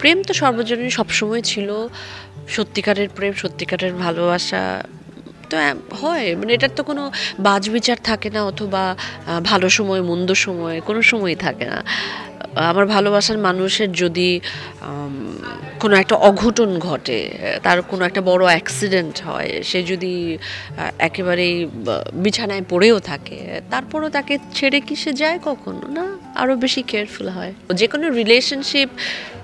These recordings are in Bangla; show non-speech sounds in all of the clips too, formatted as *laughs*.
প্রেম তো সর্বজনীন সবসময় ছিল। সত্যিকারের প্রেম, সত্যিকারের ভালোবাসা তো হয়। মানে এটার তো কোনো বাজ বিচার থাকে না অথবা ভালো সময়, মন্দ সময় কোনো সময়ই থাকে না। আমার ভালোবাসার মানুষের যদি কোনো একটা অঘটন ঘটে, তার কোনো একটা বড় অ্যাক্সিডেন্ট হয়, সে যদি একেবারেই বিছানায় পড়েও থাকে, তারপরও তাকে ছেড়ে কি সে যায় কখনো? না আরও বেশি কেয়ারফুল হয়। যে কোনো রিলেশনশিপ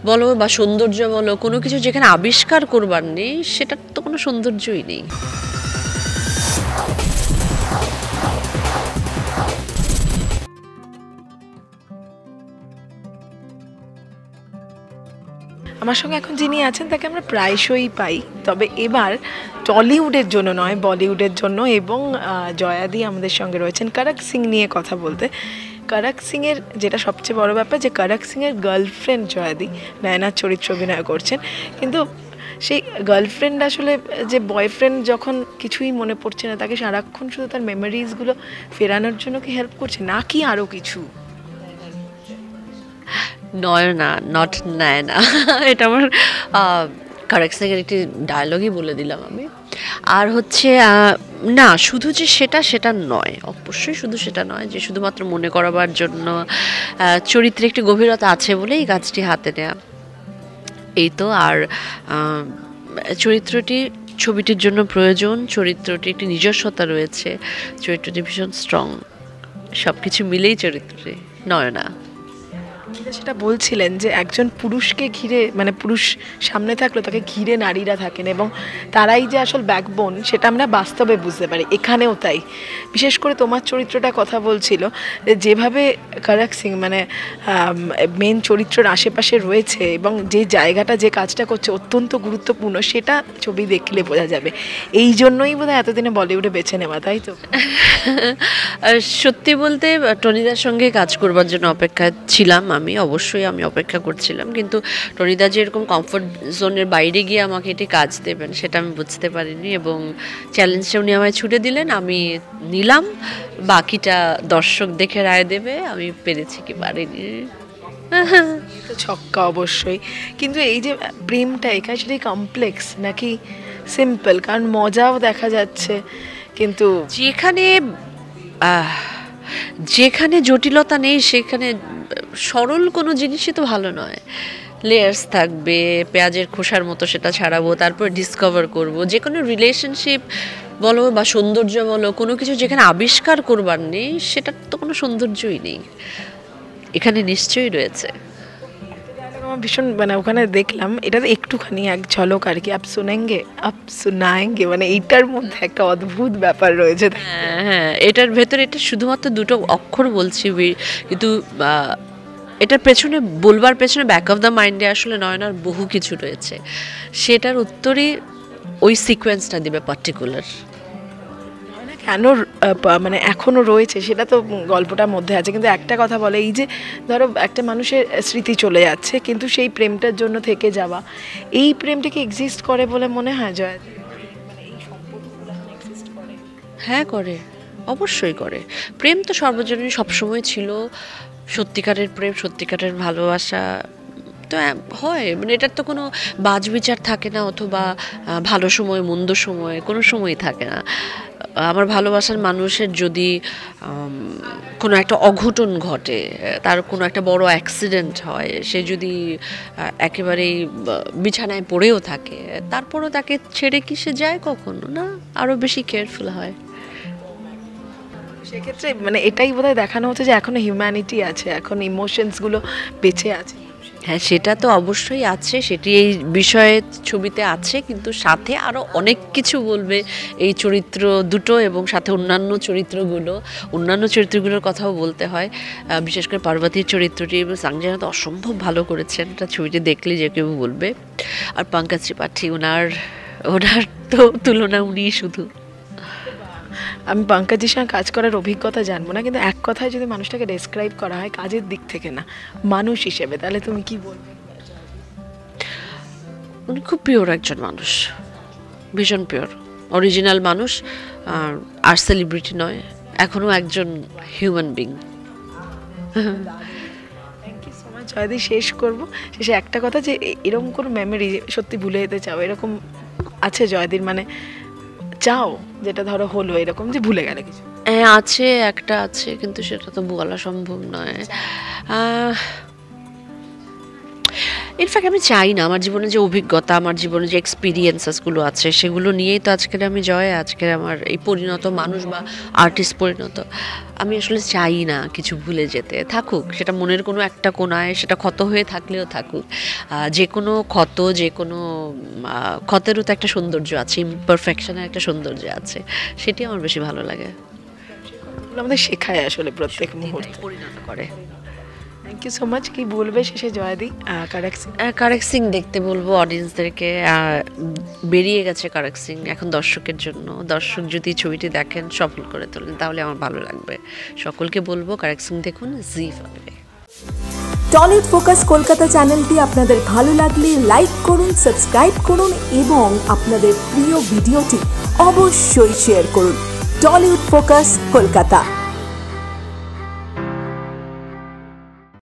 বলো বা সৌন্দর্য বলো, কোনো কিছু যেখানে আবিষ্কার করবার নেই, সেটার তো কোনো সৌন্দর্যই নেই। আমার সঙ্গে এখন যিনি আছেন, তাকে আমরা প্রায়শই পাই। তবে এবার টলিউডের জন্য নয়, বলিউডের জন্য এবং জয়াদি আমাদের সঙ্গে রয়েছেন। করক সিং নিয়ে কথা বলতে। করক সিংয়ের যেটা সবচেয়ে বড় ব্যাপার যে করক সিংয়ের গার্লফ্রেন্ড জয়াদি নয়নার চরিত্র অভিনয় করছেন। কিন্তু সেই গার্লফ্রেন্ড আসলে যে বয়ফ্রেন্ড যখন কিছুই মনে পড়ছে না, তাকে সারাক্ষণ শুধু তার মেমোরিজগুলো ফেরানোর জন্য কি হেল্প করছে? নাকি আরও কিছু? নয়না নট নয়না। এটা আমার কারেক্ট সেকেন্ড একটি ডায়লগই বলে দিলাম আমি। আর হচ্ছে না, শুধু যে সেটা সেটা নয়। অবশ্যই শুধু সেটা নয় যে শুধুমাত্র মনে করাবার জন্য চরিত্রে একটি গভীরতা আছে বলেই এই কাজটি হাতে নেওয়া এই তো আর চরিত্রটি, ছবিটির জন্য প্রয়োজন, চরিত্রটি একটি নিজস্বতা রয়েছে, চরিত্রটি ভীষণ স্ট্রং সব কিছু মিলেই চরিত্রটি, নয়না। আপনি সেটা বলছিলেন যে একজন পুরুষকে ঘিরে মানে পুরুষ সামনে থাকলে তাকে ঘিরে নারীরা থাকেন এবং তারাই যে আসল ব্যাকবোন সেটা আমরা বাস্তবে বুঝতে পারি। এখানেও তাই। বিশেষ করে তোমার চরিত্রটা কথা বলছিল যেভাবে করক সিং মানে মেন চরিত্রের আশেপাশে রয়েছে এবং যে জায়গাটা যে কাজটা করছে অত্যন্ত গুরুত্বপূর্ণ সেটা ছবি দেখলে বোঝা যাবে। এই জন্যই বোধহয় এতদিনে বলিউডে বেছে নেওয়া, তাই তো? *laughs* সত্যি বলতে টনিদার সঙ্গে কাজ করবার জন্য অপেক্ষা ছিলাম অবশ্যই আমি অপেক্ষা করছিলাম। কিন্তু টনিদা যে এরকম কমফোর্ট জোনের বাইরে গিয়ে আমাকে এটি কাজ দেবেন সেটা আমি বুঝতে পারিনি এবং চ্যালেঞ্জটা উনি আমায় ছুটে দিলেন। আমি নিলাম বাকিটা দর্শক দেখে রায় দেবে আমি পেরেছি কি পারিনি। ছক্কা অবশ্যই। কিন্তু এই যে প্রেমটা এখানে সেটাই কমপ্লেক্স নাকি? সিম্পল কারণ মজাও দেখা যাচ্ছে কিন্তু যেখানে যেখানে জটিলতা নেই সেখানে সরল কোনো জিনিসই তো ভালো নয়। লেয়ার্স থাকবে, পেঁয়াজের খোসার মতো সেটা ছাড়াবো, তারপর ডিসকভার করব। যে কোনো রিলেশনশিপ বলো বা সৌন্দর্য বলো, কোনো কিছু যেখানে আবিষ্কার করবার নেই, সেটার তো কোনো সৌন্দর্যই নেই। এখানে নিশ্চয়ই রয়েছে। আমার ভীষণ মানে ওখানে দেখলাম, এটা একটুখানি এক ঝলক আর কি, আপ শুনেঙ্গে, আপ শুনায়েঙ্গে মানে এইটার মধ্যে একটা অদ্ভুত ব্যাপার রয়েছে। হ্যাঁ হ্যাঁ এটার ভেতরে এটা শুধুমাত্র দুটো অক্ষর বলছি কিন্তু এটার পেছনে, বলবার পেছনে ব্যাক অফ দ্য মাইন্ডে আসলে নয়নার বহু কিছু রয়েছে। সেটার উত্তরই ওই সিকোয়েন্সটা দিবে পার্টিকুলার কেন মানে এখনও রয়েছে, সেটা তো গল্পটার মধ্যে আছে। কিন্তু একটা কথা বলে, এই যে ধরো একটা মানুষের স্মৃতি চলে যাচ্ছে, কিন্তু সেই প্রেমটার জন্য থেকে যাওয়া, এই প্রেমটাকে এক্সিস্ট করে বলে মনে হয়, জয়? হ্যাঁ করে। অবশ্যই করে। প্রেম তো সর্বজনীন সবসময় ছিল। সত্যিকারের প্রেম, সত্যিকারের ভালোবাসা তো হয়। মানে এটার তো কোনো বাজ বিচার থাকে না অথবা ভালো সময়, মন্দ সময়, কোনো সময়ই থাকে না। আমার ভালোবাসার মানুষের যদি কোনো একটা অঘটন ঘটে, তার কোনো একটা বড় অ্যাক্সিডেন্ট হয়, সে যদি একেবারেই বিছানায় পড়েও থাকে, তারপরও তাকে ছেড়ে কি সে যায় কখনো? না, আরও বেশি কেয়ারফুল হয়। সেক্ষেত্রে মানে এটাই বোধহয় দেখানো হচ্ছে যে এখনও হিউম্যানিটি আছে, এখন ইমোশনসগুলো বেঁচে আছে। হ্যাঁ সেটা তো অবশ্যই আছে, সেটি এই বিষয়ে ছবিতে আছে, কিন্তু সাথে আরও অনেক কিছু বলবে এই চরিত্র দুটো এবং সাথে অন্যান্য চরিত্রগুলো। অন্যান্য চরিত্রগুলোর কথাও বলতে হয়। বিশেষ করে পার্বতীর চরিত্রটি এবং সাংজানা তো অসম্ভব ভালো করেছেন। এটা ছবিটি দেখলে যে কেউ বলবে। আর পঙ্কাজ ত্রিপাঠী, ওনার ওনার তো তুলনা উনিই শুধু। আমি পঙ্কজের সঙ্গে কাজ করার অভিজ্ঞতা জানব না কিন্তু এক কথায় যদি মানুষটাকে ডেসক্রাইব করা হয় কাজের দিক থেকে না মানুষ হিসেবে তাহলে তুমি কি বলবে? উনি খুব পিওর একজন মানুষ ভীষণ পিওর অরিজিনাল মানুষ আর সেলিব্রিটি নয় এখনও একজন হিউম্যান বিং জয়দি শেষ করব। শেষে একটা কথা যে এরকম কোনো মেমোরি সত্যি ভুলে যেতে চাও? এরকম আছে জয়দির মানে চাও যেটা ধরো হলো এরকম যে ভুলে গেলে কিছু? হ্যাঁ আছে একটা আছে কিন্তু সেটা তো বলা সম্ভব নয়। ইনফ্যাক্ট আমি চাই না। আমার জীবনে যে অভিজ্ঞতা আমার জীবনে যে এক্সপিরিয়েন্সেসগুলো আছে সেগুলো নিয়েই তো আজকের আমি জয় আজকের আমার এই পরিণত মানুষ বা আর্টিস্ট পরিণত। আমি আসলে চাই না কিছু ভুলে যেতে। থাকুক সেটা মনের কোনো একটা কোনায় সেটা ক্ষত হয়ে থাকলেও থাকুক। যে কোনো ক্ষত যে কোনো ক্ষতেরও তো একটা সৌন্দর্য আছে ইমপারফেকশনের একটা সৌন্দর্য আছে। সেটি আমার বেশি ভালো লাগে। আমাদের শেখায় আসলে প্রত্যেক মুহূর্তে। পরিণত করে। থ্যাংক ইউ সো মাচ কি বলবে শেষে জয়দি কারেক্ট কারেক্ট সিং। দেখতে বলব অডিয়েন্সদেরকে বেরিয়ে গেছে কারেক্ট সিং এখন দর্শকের জন্য। দর্শক যদি ছবিটি দেখেন সফল করে তোলেন তাহলে আমার ভালো লাগবে। সকলকে বলব কারেক্ট সিং দেখুন জি ফাইভে টলিউড ফোকাস কলকাতা চ্যানেলটি আপনাদের ভালো লাগলে লাইক করুন সাবস্ক্রাইব করুন এবং আপনাদের প্রিয় ভিডিওটি অবশ্যই শেয়ার করুন। টলিউড ফোকাস কলকাতা।